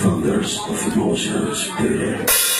Funders of Emotional Spirit.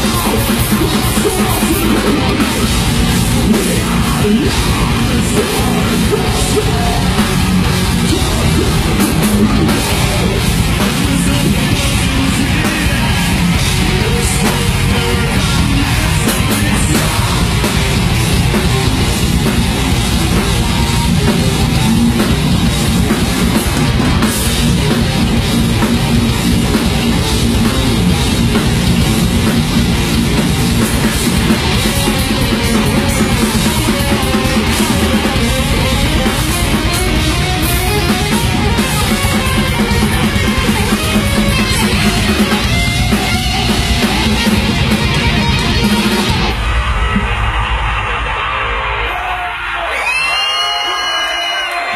We're